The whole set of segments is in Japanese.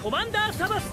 コマンダーサバス。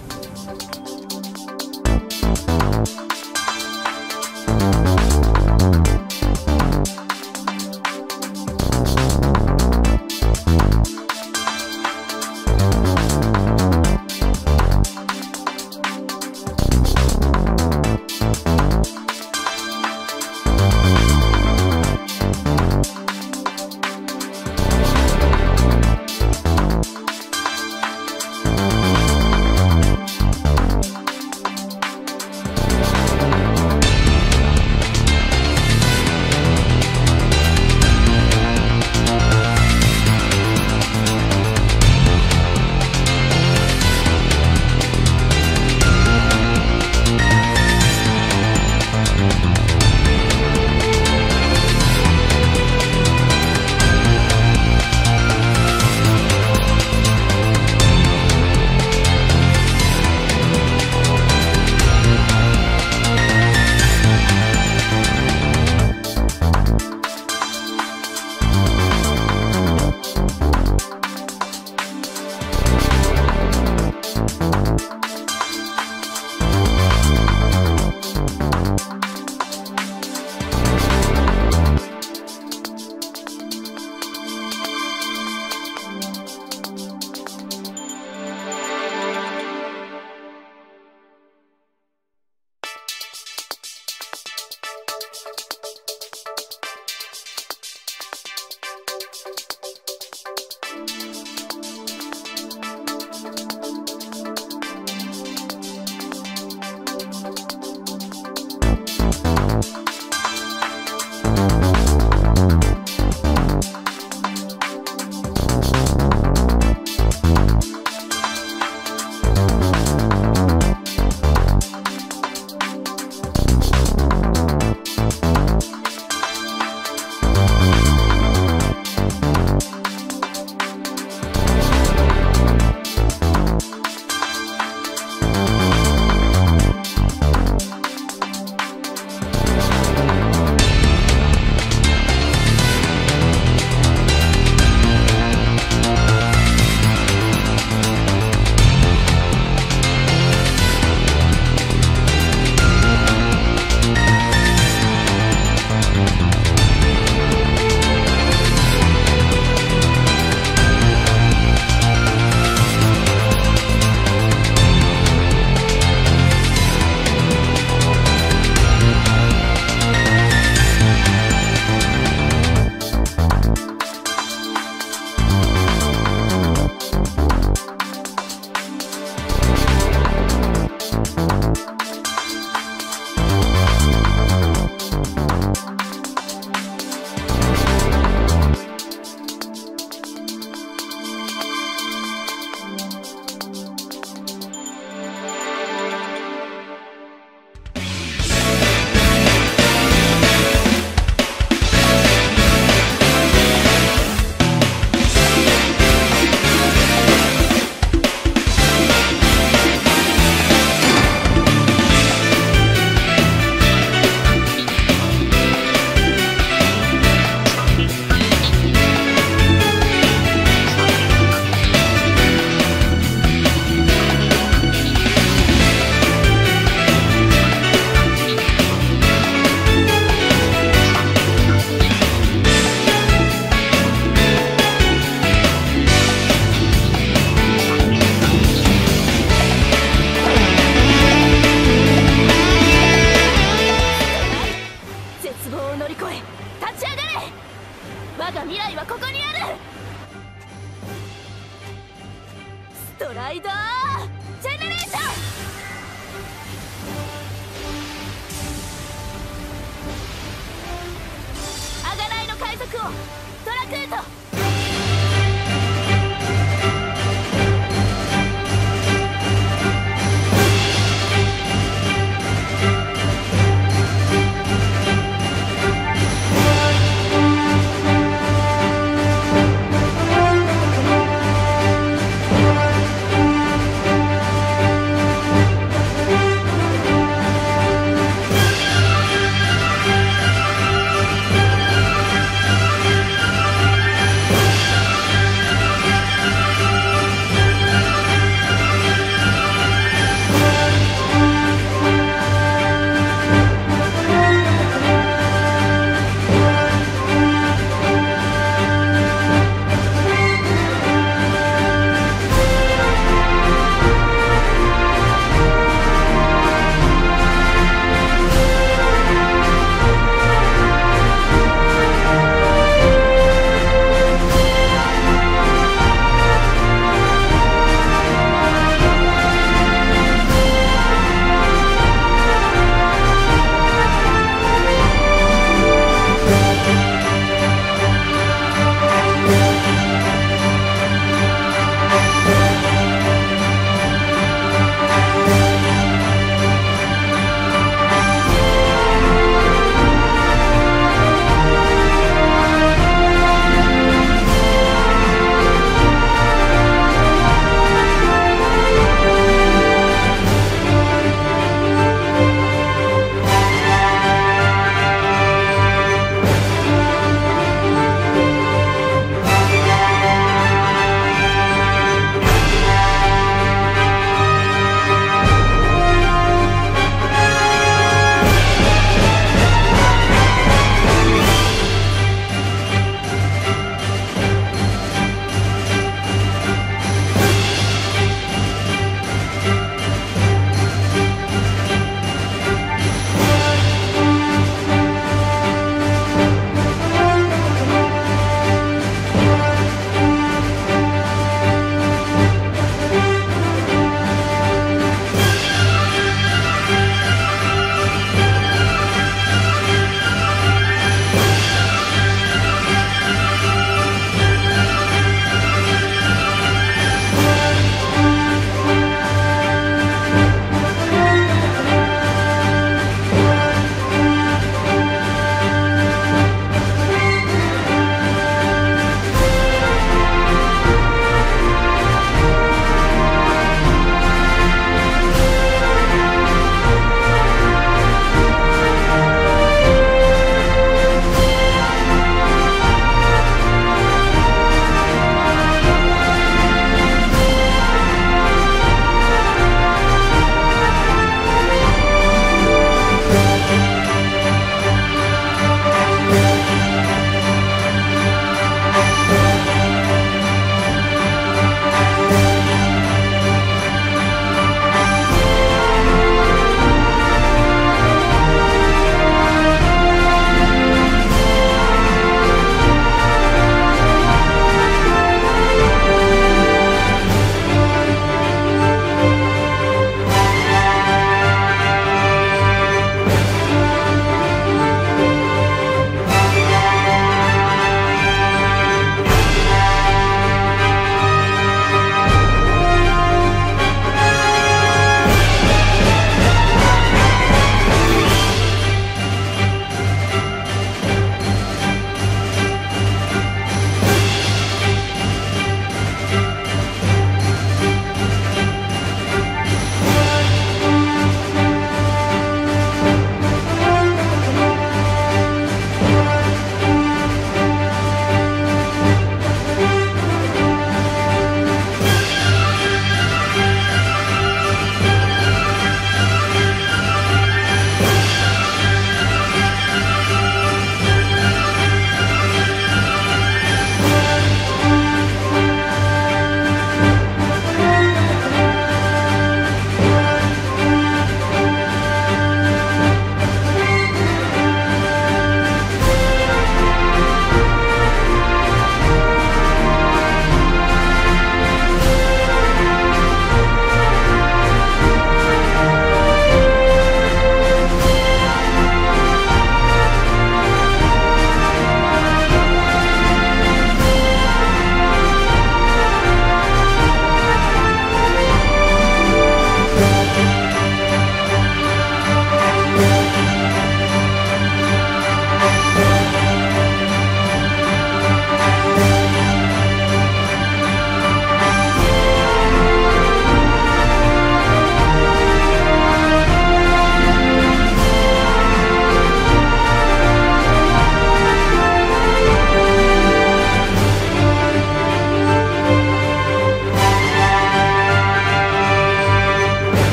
る